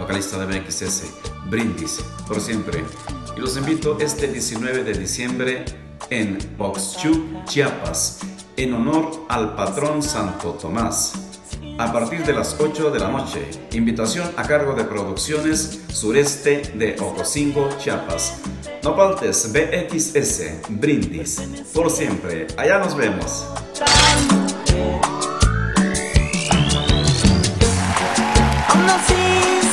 vocalista de BXS, Brindis, por siempre. Y los invito este 19 de diciembre en Oxchuc, Chiapas, en honor al patrón Santo Tomás. A partir de las 8 de la noche, invitación a cargo de Producciones Sureste de Ocosingo, Chiapas. No faltes BXS, Brindis, por siempre. Allá nos vemos. penalties.